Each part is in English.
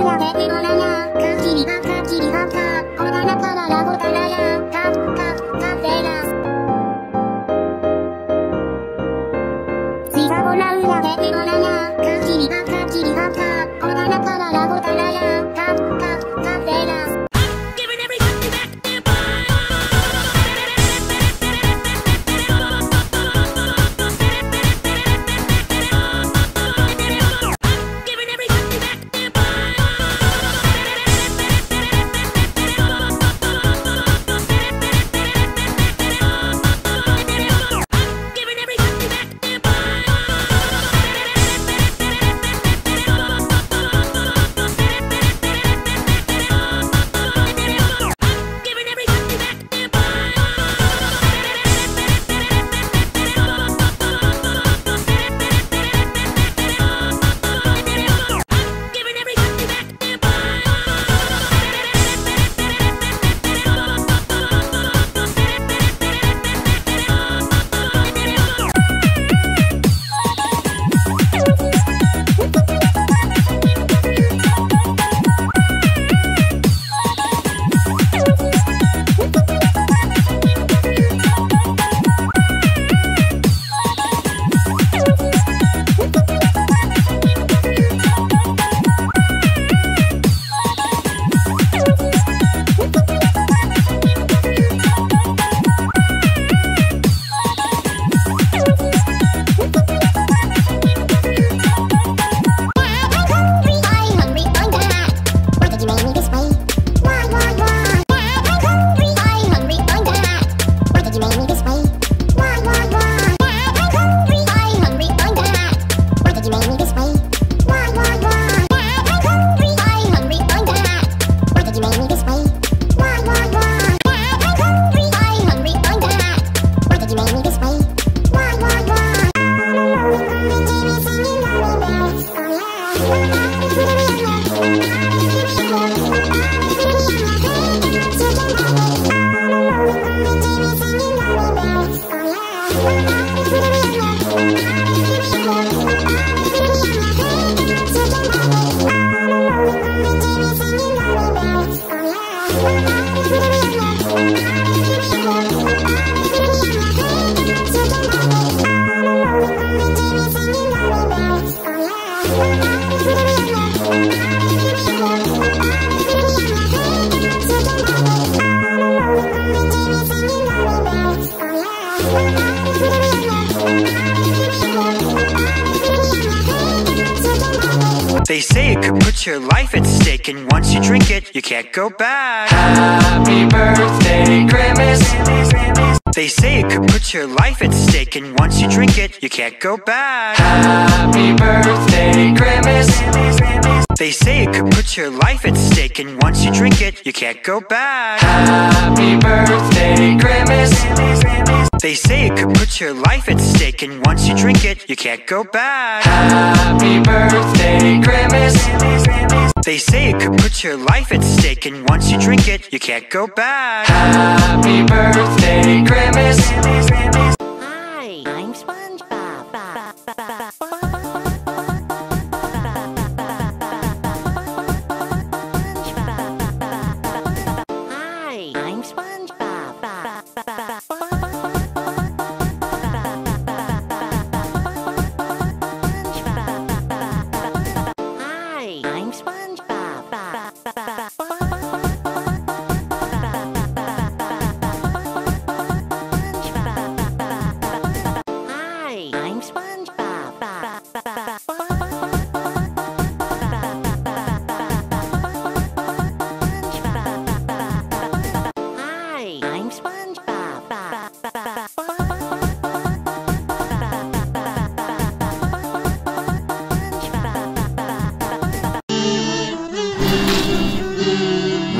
Hola, vete con They say it could put your life at stake, and once you drink it, you can't go back. Happy birthday, Grimace. They say it could put your life at stake, and once you drink it, you can't go back. Happy birthday, Grimace. They say it could put your life at stake, and once you drink it, you can't go back. Happy birthday, Grimace. They say it could put your life at stake, and once you drink it, you can't go back. Happy They say it could put your life at stake, and once you drink it, you can't go back. Happy birthday, Grimace.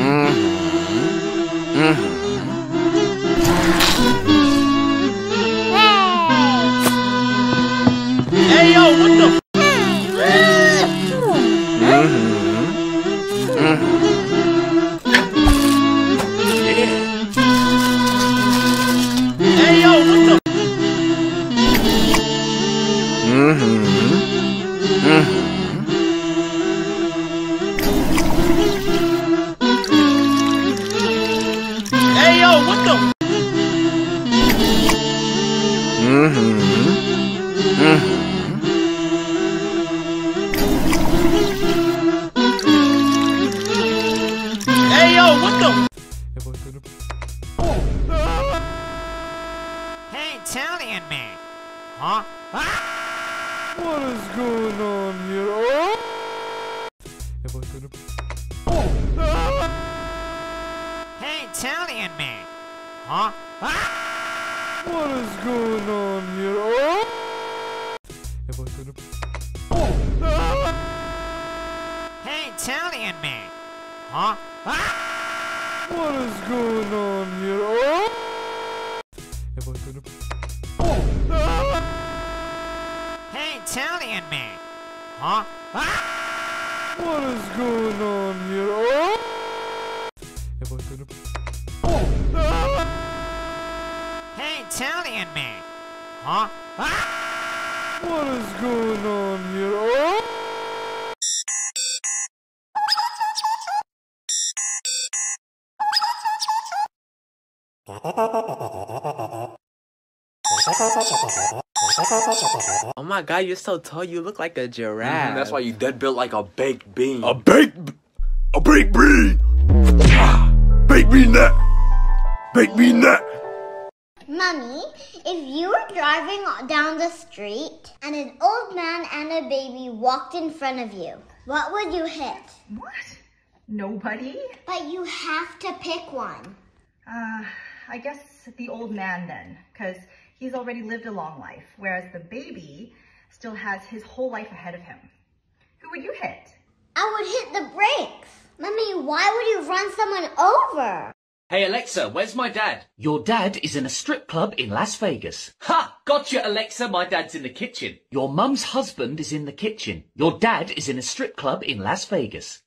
Mm-hmm. Yo, what the? Hey yo, what the? Hey, Italian man. Huh? What is going on here? Oh! Hey, Italian man. Huh? Ah! What is going on here? Oh! Hey, Italian man. Huh? Ah! What is going on here? Oh! Hey, Italian man. Huh? Ah! What is going on here? Oh! Hey, Italian man. Huh? What is going on here? Oh! Oh my god, you're so tall. You look like a giraffe. Mm, that's why you dead built like a baked bean. A baked, a baked bean. Baked bean that. Baked bean that. Mummy, if you were driving down the street and an old man and a baby walked in front of you, what would you hit? What? Nobody? But you have to pick one. Uh, I guess the old man then, because he's already lived a long life, whereas the baby still has his whole life ahead of him. Who would you hit? I would hit the brakes. Mummy, why would you run someone over? Hey Alexa, where's my dad? Your dad is in a strip club in Las Vegas. Ha! Gotcha, Alexa, my dad's in the kitchen. Your mum's husband is in the kitchen. Your dad is in a strip club in Las Vegas.